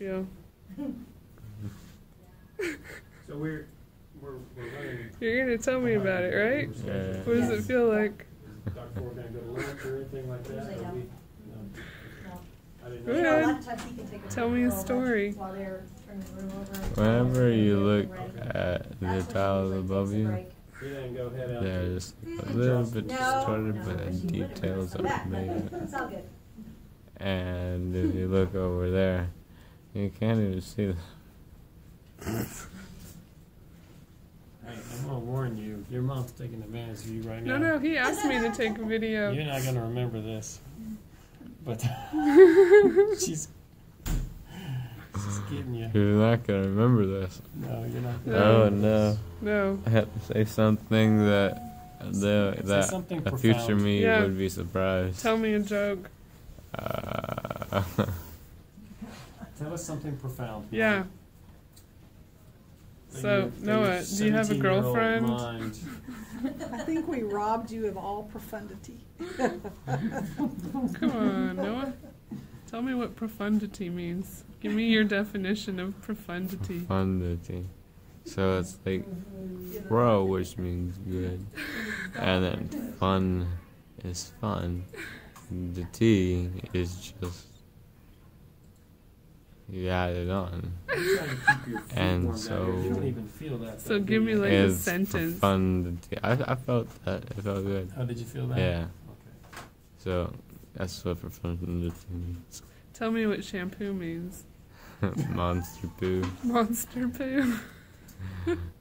Yeah. So we're, we're, we're running. You're gonna tell me about it, right? Yeah. What does it feel like? Is Dr. Ford gonna go to lunch or anything like that? Usually no. we- No. no? I didn't Go You know. know, a ahead. lot of times he can take a Tell me a story. While they're turning the room over. Whenever you look at the tiles above you, break. He didn't go head out. they're just a little bit No, distorted, but the details are back, but made. It's all good. And if you look over there, you can't even see them. Hey, I'm gonna warn you, your mom's taking advantage of you right now. No, no, he asked me to take a video. You're not gonna remember this, but she's she's getting you. You're not gonna remember this. No, you're not. No. Oh no! No. I have to say something that the Say that something a future me Yeah. would be surprised. Tell me a joke. Uh, Tell us something profound. Yeah. That So, your- that your Noah, do you have a girlfriend? I think we robbed you of all profundity. Come on, Noah. Tell me what profundity means. Give me your definition of profundity. profundity. So it's like bro, which means good, and then fun is fun. The T is just you add it on. I'm trying to keep your feet And warm. You so- don't even feel that. So give me like a sentence. profundity. I I felt that. It felt good. How did you feel that? Yeah. Okay. So that's what profundity means. Tell me what shampoo means. Monster poo. Monster poo.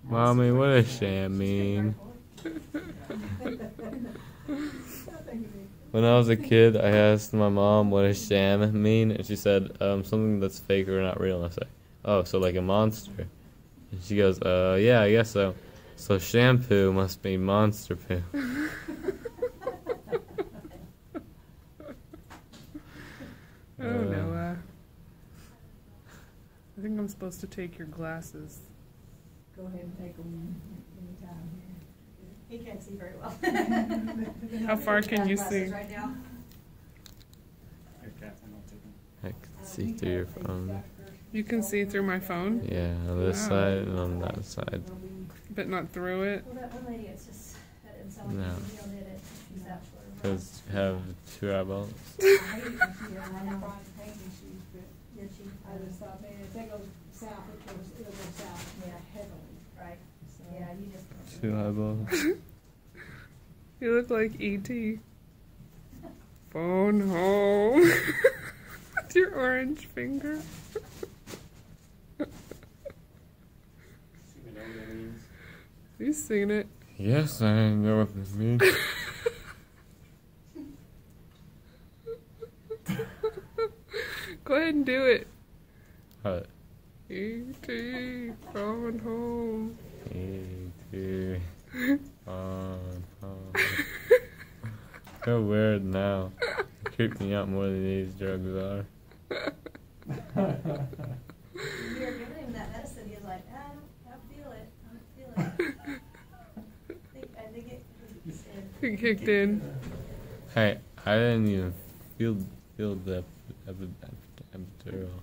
Mommy, what does sham mean? When I was a kid, I asked my mom what a sham mean, and she said um, something that's fake or not real. And I say, oh, so like a monster. And she goes, uh, yeah, I guess so. So shampoo must be monster poo. Oh, Uh, Noah. I think I'm supposed to take your glasses. Go ahead and take them anytime. He can't see very well. How far can you see? Right now. I'll take them. I can uh, see through your phone. You can see through my phone, Yeah, on this Wow. side and on that side. but not through it. Well, that one lady, it's just, that didn't sound No. like a deal, did it? She's that short. Because you have two eyeballs. Yeah, I know. Did she? I just thought, man, if they go south, it goes, it'll go south Yeah. heavily. Right, So, yeah, you just. Two eyeballs. You look like E.T. Phone home. With your orange finger. See what that means? You've seen it. Yes, I know what this means. Go ahead and do it. What? E.T. Phone home. E.T. Phone home. So weird now. You creep me out more than these drugs are. We were giving him that medicine, he like, "Ah, I don't, I don't feel it, I don't feel it. I think, it, It kicked in. Hey, I didn't even feel feel the epi- epi- epidural.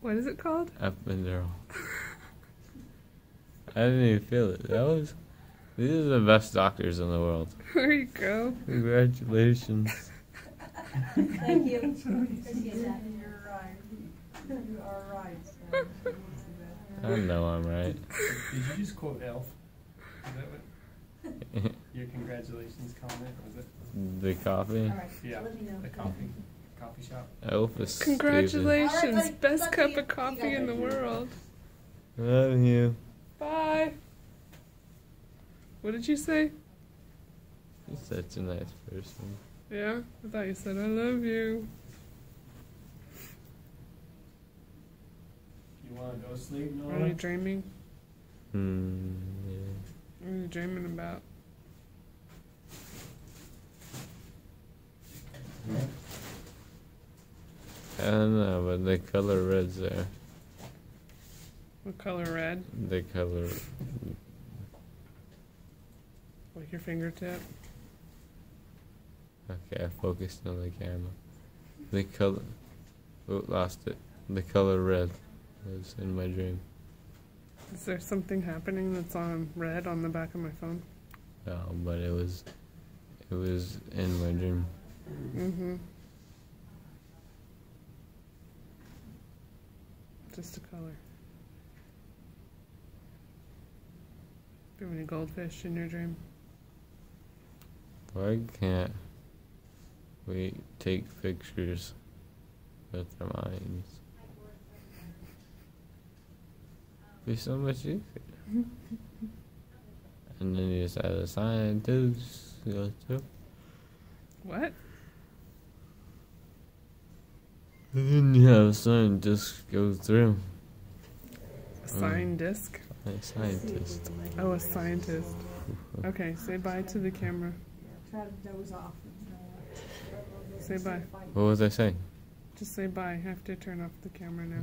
What is it called? Epidural. I didn't even feel it. That was. These are the best doctors in the world. There you go. Congratulations. thank you. You're right. You are right. so she needs to I know I'm right. Did you just quote Elf? Is that what your congratulations comment was it? the coffee. All right, Yeah, let me know. the coffee coffee shop. Elf is. Congratulations. All right, buddy. Best cup you. of coffee in the got world. Love you. Bye. What did you say? You're such a nice person. Yeah? I thought you said I love you. You want to go sleep, Are you Noah? dreaming? Hmm. Yeah. What are you dreaming about? I don't know, but the color red's there. What color red? The color. Like your fingertip? Okay, I focused on the camera. The color. Oh, lost it. the color red was in my dream. Is there something happening that's on red on the back of my phone? Uh, but it was, it was in my dream. Mm-hmm. Just a color. Do you have any goldfish in your dream? Why can't we take pictures with our minds? Be so much easier. and then you just add a scientist go through. What? And then you have a scientist go through. A sign disc? A scientist. Oh, a scientist. Okay, say bye to the camera. Say bye. What was I saying? Just say bye. I have to turn off the camera now.